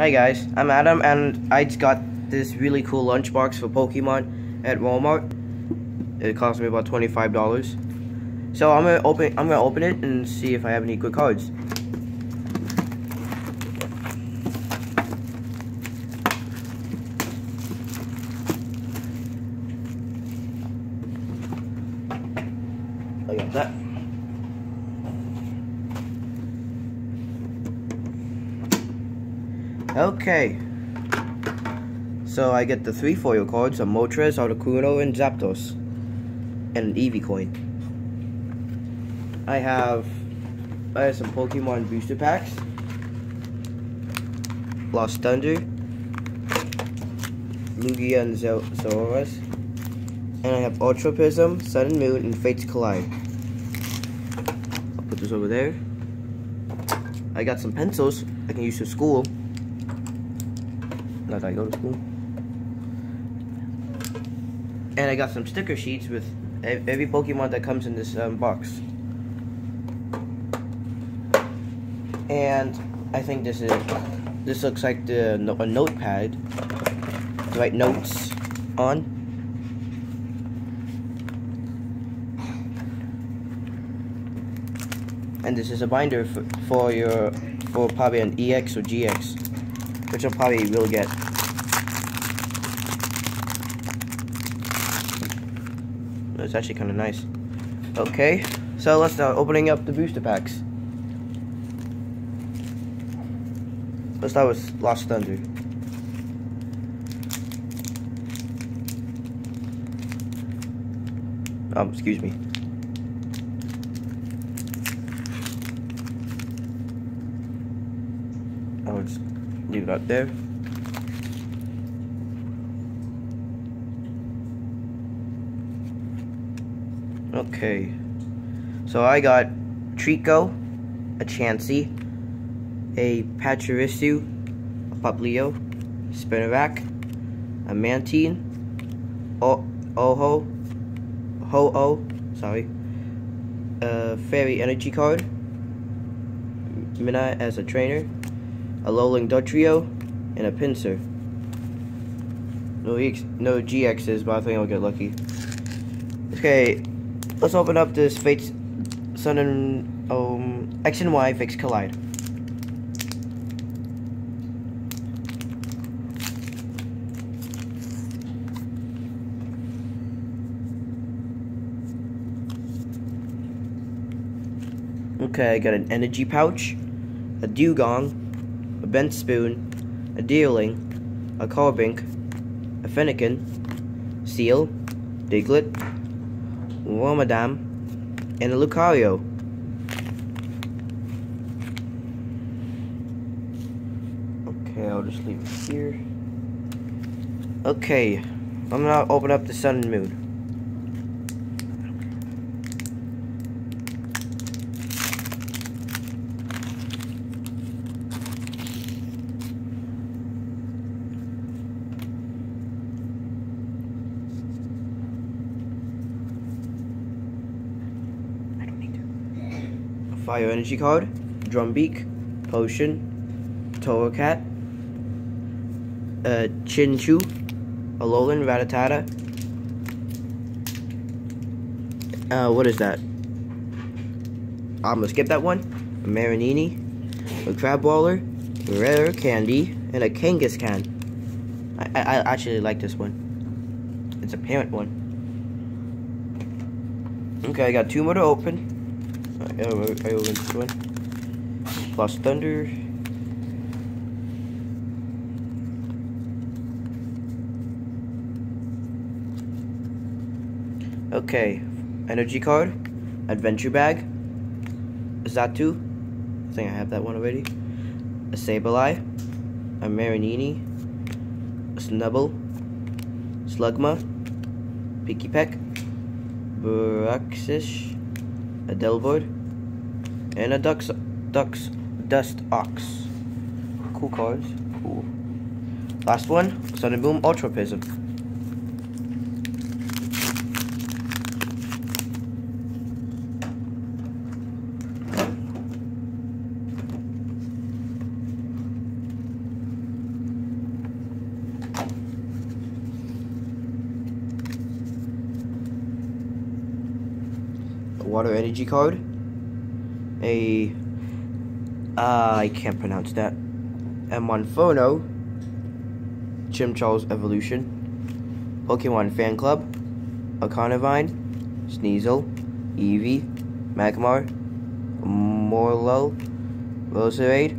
Hi guys, I'm Adam and I just got this really cool lunchbox for Pokemon at Walmart. It cost me about $25. So I'm gonna open I'm gonna open it and see if I have any good cards. I got that. Okay. So I get the three foil cards of Moltres, Articuno, and Zapdos. And an Eevee coin. I have I have some Pokemon booster packs. Lost Thunder. Lugia and Zoroark. And I have Ultra Prism, Sun and Moon, and Fates Collide. I'll put this over there. I got some pencils I can use for school. That I go to school. And I got some sticker sheets with every Pokemon that comes in this um, box. And I think this is this looks like the a notepad to write notes on. And this is a binder for, for your for probably an EX or GX, which I'll probably will get. It's actually kind of nice. Okay, so let's start opening up the booster packs. Let's start with Lost Thunder. Um, excuse me. I'll just leave it out there. Okay. So I got Treecko, a Chansey, a Pachirisu, a Popplio, Spinarak, a Mantine, o Oho, Ho-Oh, sorry, a Fairy Energy card, Mina as a trainer, a Alolan Dugtrio, and a Pinsir. No, EX, no GXs, but I think I'll get lucky. Okay, let's open up this Fates Sun and um, X and Y Fates Collide. Okay, I got an energy pouch, a Dewgong, bent spoon, a deerling, a carbink, a fennekin, Seel, diglett, Wormadam, and a Lucario. Okay, I'll just leave it here. Okay, I'm gonna open up the sun and moon. Fire Energy card, Trumbeak, Potion, Toa Torracat, uh, Chinchou, Alolan Rattata. Uh, what is that? I'm gonna skip that one. A Marinini, a Crabrawler, a Rare Candy, and a Kangaskhan. I, I actually like this one. It's a parent one. Okay, I got two more to open. I, I opened this one. Lost Thunder. Okay, energy card, adventure bag, Xatu, I think I have that one already, a Sableye, a Marinini, a Snubbull, Slugma, Pikipek, Bruxish, a Delvoid, and a ducks, ducks, Dust Ox. Cool cards, cool. Last one, Sun and Boom Ultra Prism. Water energy card, a uh, I can't pronounce that, and Monferno, Chimchar's Evolution, Pokemon Fan Club, a Sneasel, Eevee, Magmar, Morlo, Roserade.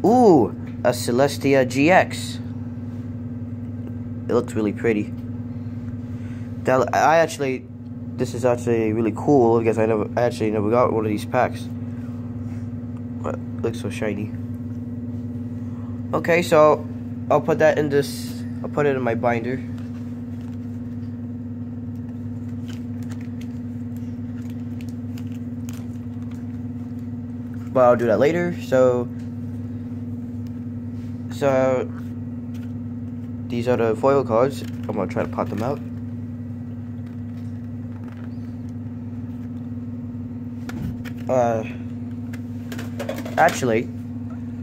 Ooh, a Celestia GX. It looks really pretty. That I actually, this is actually really cool because I never, I actually never got one of these packs. But looks so shiny. Okay, so I'll put that in this. I'll put it in my binder. But I'll do that later. So, so these are the foil cards. I'm gonna try to pop them out. Uh, actually,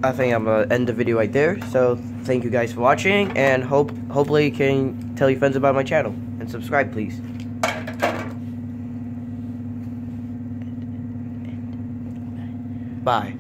I think I'm gonna end the video right there. So thank you guys for watching, and hope hopefully you can tell your friends about my channel and subscribe, please. Bye.